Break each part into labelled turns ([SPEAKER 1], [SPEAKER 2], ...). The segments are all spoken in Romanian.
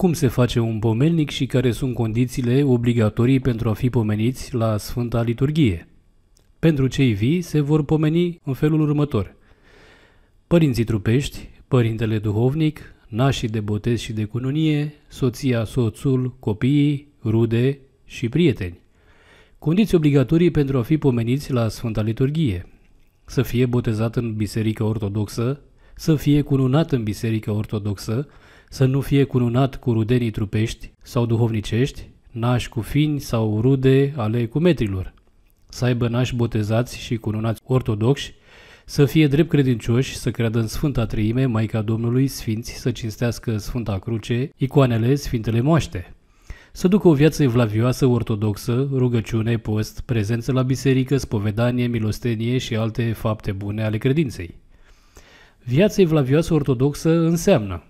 [SPEAKER 1] cum se face un pomelnic și care sunt condițiile obligatorii pentru a fi pomeniți la Sfânta Liturghie. Pentru cei vii se vor pomeni în felul următor. Părinții trupești, părintele duhovnic, nașii de botez și de cununie, soția, soțul, copiii, rude și prieteni. Condiții obligatorii pentru a fi pomeniți la Sfânta Liturghie. Să fie botezat în Biserica Ortodoxă, să fie cununat în Biserica Ortodoxă, să nu fie cununat cu rudenii trupești sau duhovnicești, nași cu fini sau rude ale cumetrilor, să aibă nași botezați și cununați ortodoxi, să fie drept credincioși, să creadă în Sfânta Treime, Maica Domnului, Sfinți, să cinstească Sfânta Cruce, icoanele, Sfintele Moaște. Să ducă o viață evlavioasă ortodoxă, rugăciune, post, prezență la biserică, spovedanie, milostenie și alte fapte bune ale credinței. Viața evlavioasă ortodoxă înseamnă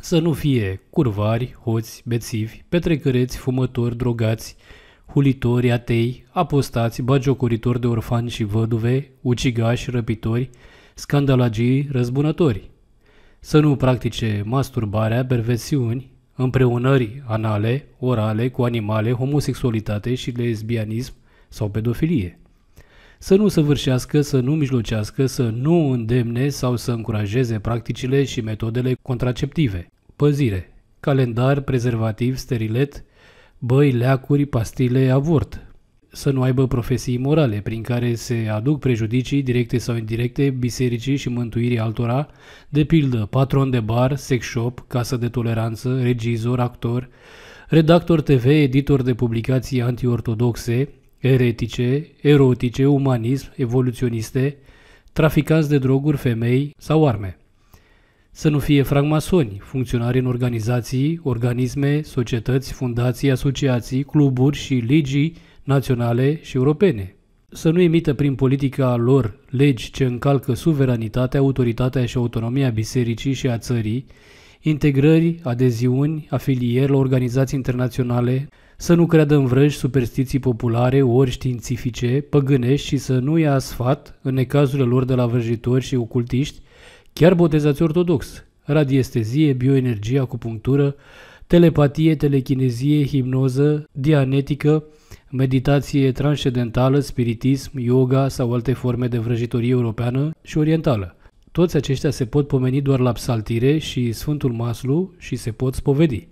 [SPEAKER 1] să nu fie curvari, hoți, bețivi, petrecăreți, fumători, drogați, hulitori, atei, apostați, bagiocoritori de orfani și văduve, ucigași, răpitori, scandalagii, răzbunători. Să nu practice masturbarea, perversiuni, împreunări anale, orale, cu animale, homosexualitate și lesbianism sau pedofilie. Să nu săvârșească, să nu mijlocească, să nu îndemne sau să încurajeze practicile și metodele contraceptive. Păzire, calendar, prezervativ, sterilet, băi, leacuri, pastile, avort. Să nu aibă profesii morale prin care se aduc prejudicii directe sau indirecte bisericii și mântuirii altora, de pildă patron de bar, sex shop, casă de toleranță, regizor, actor, redactor TV, editor de publicații antiortodoxe, eretice, erotice, umanism, evoluționiste, traficanți de droguri, femei sau arme să nu fie fragmasoni, funcționari în organizații, organisme, societăți, fundații, asociații, cluburi și ligii naționale și europene. Să nu emită prin politica lor legi ce încalcă suveranitatea, autoritatea și autonomia bisericii și a țării, integrări, adeziuni, afilieri la organizații internaționale, să nu creadă în vrăji, superstiții populare ori științifice, păgânești și să nu ia sfat, în necazurile lor de la vrăjitori și ocultiști, Chiar botezați ortodox, radiestezie, bioenergie, acupunctură, telepatie, telechinezie, hipnoză, dianetică, meditație transcendentală, spiritism, yoga sau alte forme de vrăjitorie europeană și orientală. Toți aceștia se pot pomeni doar la psaltire și Sfântul Maslu și se pot spovedi.